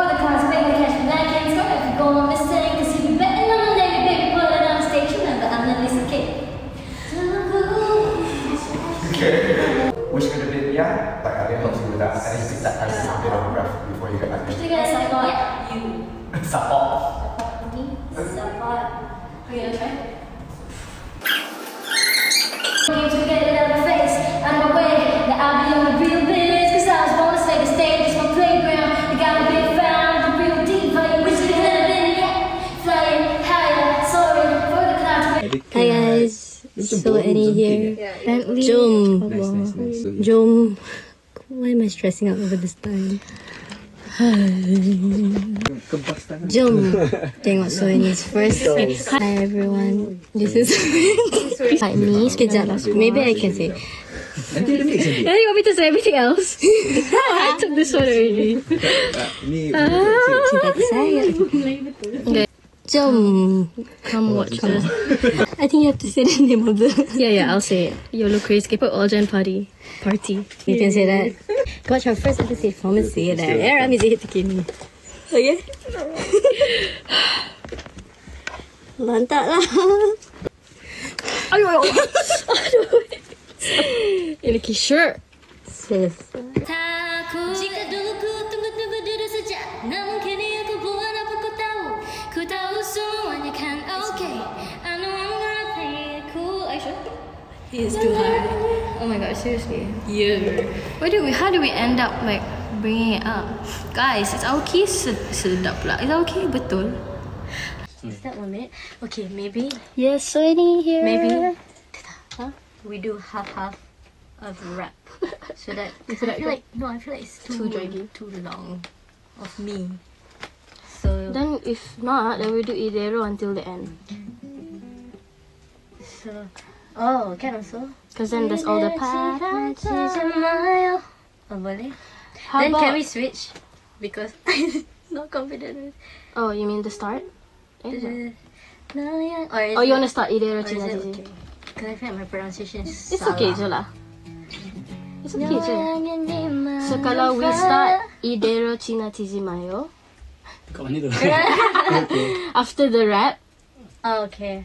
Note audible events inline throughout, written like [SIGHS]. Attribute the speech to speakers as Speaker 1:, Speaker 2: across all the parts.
Speaker 1: For the cars, make the cash, black and. If you go on missing, cause you be betting on the name, baby, put it on stage. Remember, I'm the Lisa Kid.
Speaker 2: Okay. [LAUGHS] Which could have been, yeah, like I didn't help you with that. And you picked that as a bit of breath before you get back
Speaker 1: You
Speaker 2: in.
Speaker 1: guys support you. [LAUGHS]
Speaker 2: Support.
Speaker 1: Support me. Support. Are you gonna try? You to get it out of my face, out of
Speaker 3: so Annie here.
Speaker 4: Bentley.
Speaker 3: Jom,
Speaker 4: Nice, nice, nice.
Speaker 3: Jom. Why am I stressing out over this time?
Speaker 4: Kebas [SIGHS] tangan.
Speaker 3: Jom, tengok so Annie's first. Hi everyone, this is [LAUGHS] Hi me. Sekejap, maybe I can say.
Speaker 4: Nanti ada mix
Speaker 3: you want me to say everything else? [LAUGHS] [LAUGHS] I took this one already.
Speaker 4: Ah, Ni
Speaker 3: Cinta saya. Okay. Jom, come oh, watch this. [LAUGHS] I think you have to say the name of the. [LAUGHS]
Speaker 5: Yeah, yeah, I'll say it. YOLO Craze K-pop All Gen Party. Party.
Speaker 3: You can say that. Watch our first episode from and say that. Yeah, I'm easy to kini. Okay. [LAUGHS] Mantap lah.
Speaker 5: Ini Kishore.
Speaker 3: Sis.
Speaker 5: It's too hard. Oh my god, seriously. Yeah. Why do we? How do we end up like bringing it up, guys? It's our key sed- sedap lah. It's our key betul.
Speaker 3: Is that one minute? Okay, maybe,
Speaker 5: Yes, so any here.
Speaker 3: maybe, huh? We do half half of rap, [LAUGHS] so that I feel like no, I feel like it's too
Speaker 5: Too draggy.
Speaker 3: too long of me. So
Speaker 5: Then if not, then we do Idero until the end.
Speaker 3: so oh can also.
Speaker 5: Cause then there's all the parang.
Speaker 3: Oh boleh.
Speaker 5: How
Speaker 3: then
Speaker 5: about?
Speaker 3: can we switch? Because I'm [LAUGHS] not confident.
Speaker 5: Oh, you mean the start? Eh, no.
Speaker 3: No. Or
Speaker 5: Oh, you wanna start Idero
Speaker 3: or is
Speaker 5: Cina
Speaker 3: it
Speaker 5: Cici?
Speaker 3: okay? Because I feel like my pronunciation is
Speaker 5: It's okay je lah. It's okay je. So kalau we start Idero Cina Cici Mayo
Speaker 4: kat mana tu? [LAUGHS]
Speaker 5: after the rap,
Speaker 3: Oh, okay.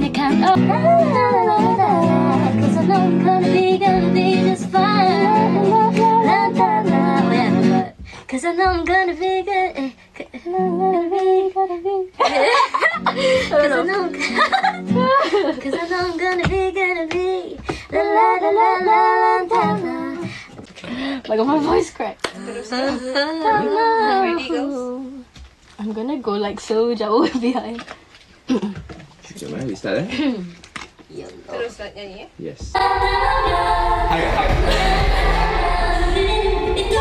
Speaker 5: you can't oh, la, la, la, Cause I know I'm gonna be, gonna be just fine La, la, la, la,
Speaker 3: Cause I know I'm gonna be good eh, Gonna be, gonna be Cause I know I'm Cause I know I'm gonna be, gonna be La, la, la, la, la, la, la, la
Speaker 5: Like my voice cracked.
Speaker 3: Ready goes.
Speaker 5: I'm gonna go like so [LAUGHS] jauh behind.
Speaker 4: Sekejap eh, we start eh.
Speaker 6: Terus nak nyanyi eh?
Speaker 4: Yes.
Speaker 2: Hi, hi.
Speaker 1: Itu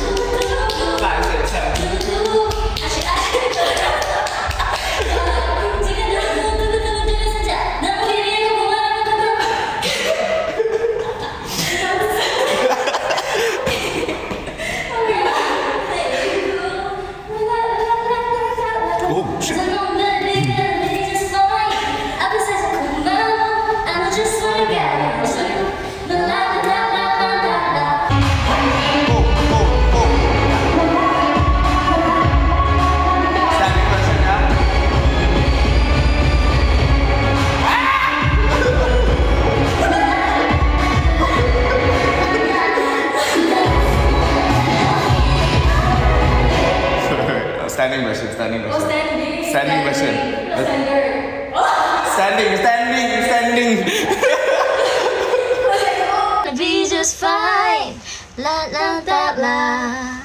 Speaker 1: [LAUGHS]
Speaker 2: Oh, standing version, standing version. Standing version. Standing, standing, standing. [LAUGHS] [LAUGHS]
Speaker 1: Be just fine. La la la la.